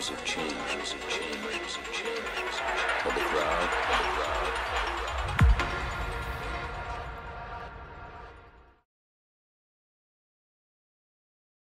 times have changed, times have changed, times have changed.